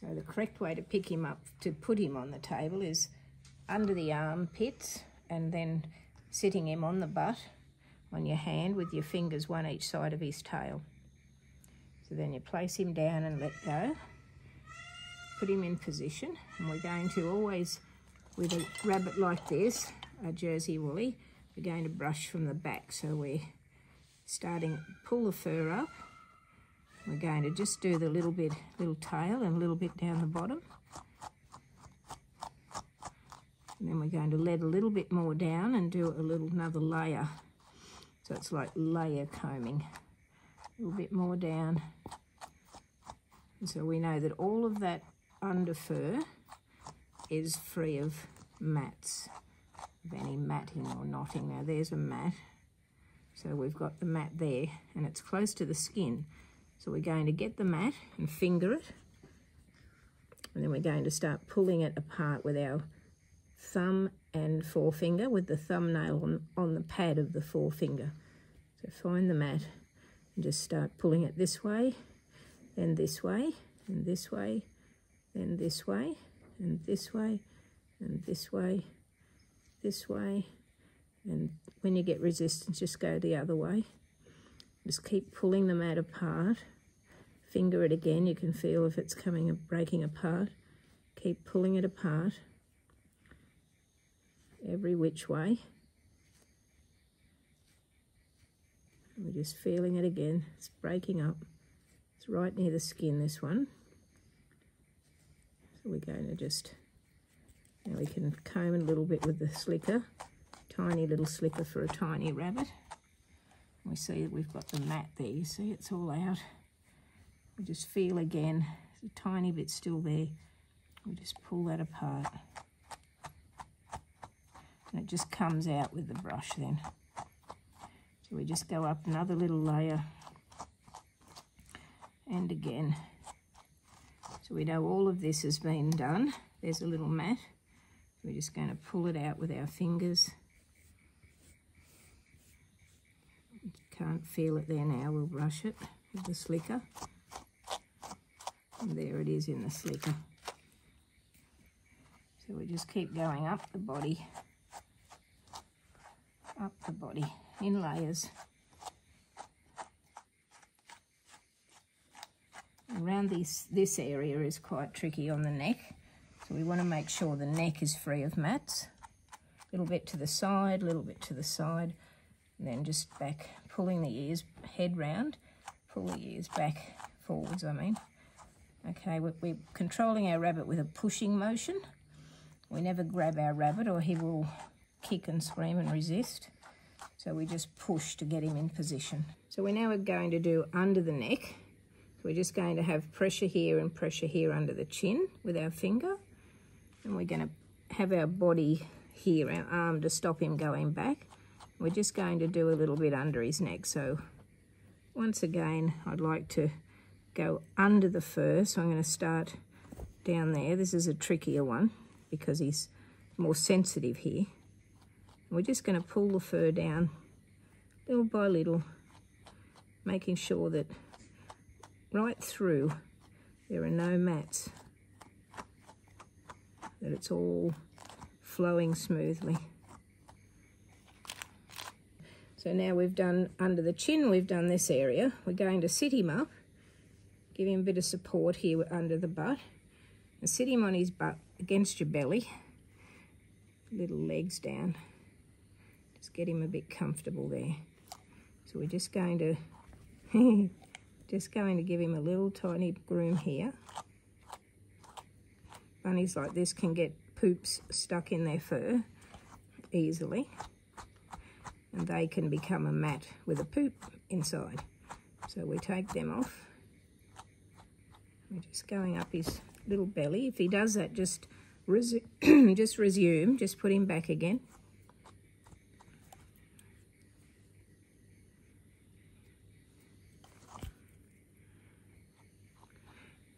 So the correct way to pick him up, to put him on the table is under the armpits and then sitting him on the butt on your hand with your fingers one each side of his tail. So then you place him down and let go. Put him in position and we're going to always, with a rabbit like this, a Jersey Wooly, we're going to brush from the back. So we're starting, pull the fur up. We're going to just do the little bit, little tail and a little bit down the bottom. And then we're going to let a little bit more down and do a little another layer. So it's like layer combing. A little bit more down. And so we know that all of that under fur is free of mats, of any matting or knotting. Now there's a mat. So we've got the mat there and it's close to the skin. So we're going to get the mat and finger it. And then we're going to start pulling it apart with our thumb and forefinger with the thumbnail on, on the pad of the forefinger. So find the mat and just start pulling it this way, then this way, and this way, then this way, and this way, and this way, this way, and when you get resistance, just go the other way. Just keep pulling the mat apart. Finger it again, you can feel if it's coming breaking apart. Keep pulling it apart every which way. We're just feeling it again. It's breaking up. It's right near the skin, this one. So we're going to just, now we can comb a little bit with the slicker. Tiny little slicker for a tiny rabbit. We see that we've got the mat there. You see it's all out. We just feel again, there's a tiny bit still there. We just pull that apart. And it just comes out with the brush then. So we just go up another little layer. And again. So we know all of this has been done. There's a little mat. We're just going to pull it out with our fingers. Can't feel it there now. We'll brush it with the slicker. And there it is in the slicker. So we just keep going up the body up the body in layers. Around this, this area is quite tricky on the neck. So we want to make sure the neck is free of mats. A little bit to the side, a little bit to the side. And then just back, pulling the ears, head round. Pull the ears back, forwards I mean. Okay, we're, we're controlling our rabbit with a pushing motion. We never grab our rabbit or he will kick and scream and resist. So we just push to get him in position. So we're now going to do under the neck. We're just going to have pressure here and pressure here under the chin with our finger. And we're going to have our body here, our arm to stop him going back. We're just going to do a little bit under his neck. So once again, I'd like to go under the fur. So I'm going to start down there. This is a trickier one because he's more sensitive here. We're just going to pull the fur down little by little, making sure that right through there are no mats, that it's all flowing smoothly. So now we've done under the chin, we've done this area. We're going to sit him up, give him a bit of support here under the butt, and sit him on his butt against your belly, little legs down. Just get him a bit comfortable there. So we're just going to, just going to give him a little tiny groom here. Bunnies like this can get poops stuck in their fur easily. And they can become a mat with a poop inside. So we take them off. We're just going up his little belly. If he does that, just, resu just resume, just put him back again.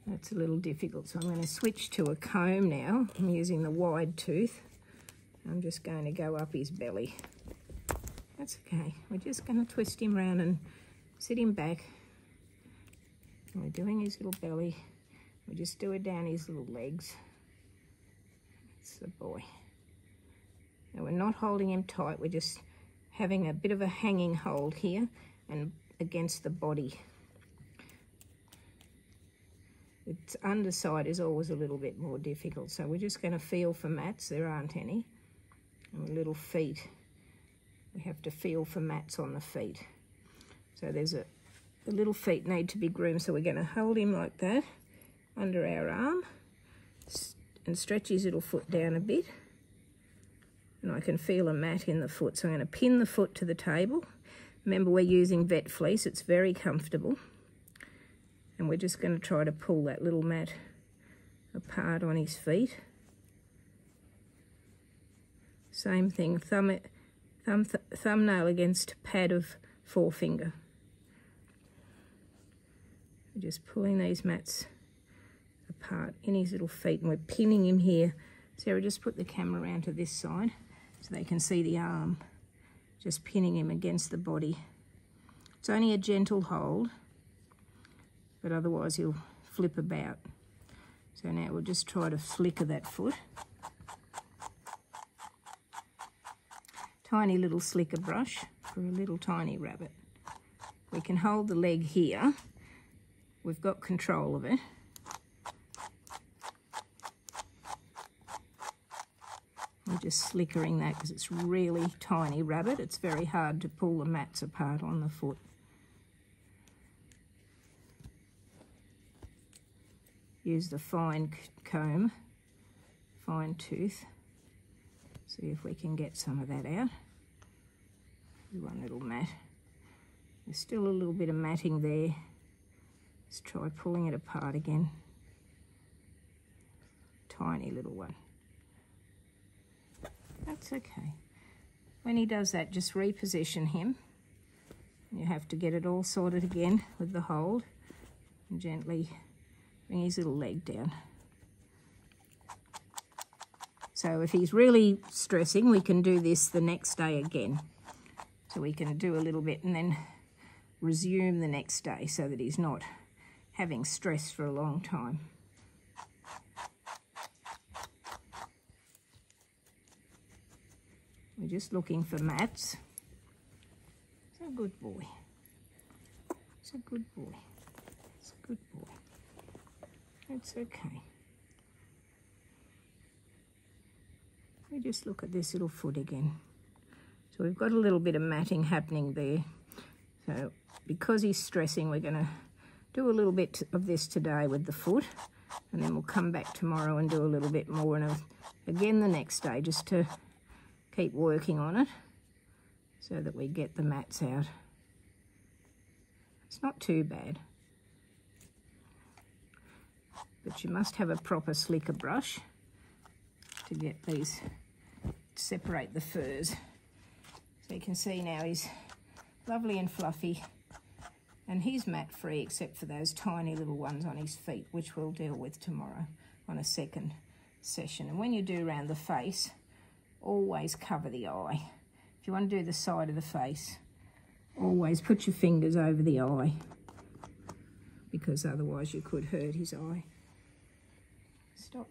That's a little difficult, so I'm going to switch to a comb now. I'm using the wide tooth. I'm just going to go up his belly. That's okay. We're just going to twist him around and sit him back. we're doing his little belly. We just do it down his little legs. That's the boy. Now we're not holding him tight, we're just having a bit of a hanging hold here and against the body. Its underside is always a little bit more difficult, so we're just going to feel for mats. There aren't any. And little feet. We have to feel for mats on the feet. So there's a, the little feet need to be groomed, so we're going to hold him like that under our arm and stretch his little foot down a bit. And I can feel a mat in the foot, so I'm going to pin the foot to the table. Remember, we're using vet fleece. It's very comfortable and we're just going to try to pull that little mat apart on his feet. Same thing, thumb, thumb th thumbnail against pad of forefinger. We're just pulling these mats apart in his little feet and we're pinning him here. Sarah, just put the camera around to this side so they can see the arm. Just pinning him against the body. It's only a gentle hold but otherwise he'll flip about. So now we'll just try to slicker that foot. Tiny little slicker brush for a little tiny rabbit. We can hold the leg here. We've got control of it. We're just slickering that because it's really tiny rabbit. It's very hard to pull the mats apart on the foot. use the fine comb, fine tooth. See if we can get some of that out. One little mat. There's still a little bit of matting there. Let's try pulling it apart again. Tiny little one. That's okay. When he does that, just reposition him. You have to get it all sorted again with the hold and gently Bring his little leg down. So if he's really stressing, we can do this the next day again. So we can do a little bit and then resume the next day so that he's not having stress for a long time. We're just looking for mats. It's a good boy. It's a good boy. It's a good boy. It's okay. We just look at this little foot again. So we've got a little bit of matting happening there. So because he's stressing, we're going to do a little bit of this today with the foot. And then we'll come back tomorrow and do a little bit more. And again the next day, just to keep working on it so that we get the mats out. It's not too bad but you must have a proper slicker brush to get these, separate the furs. So you can see now he's lovely and fluffy and he's mat free except for those tiny little ones on his feet, which we'll deal with tomorrow on a second session. And when you do around the face, always cover the eye. If you want to do the side of the face, always put your fingers over the eye because otherwise you could hurt his eye. Stop.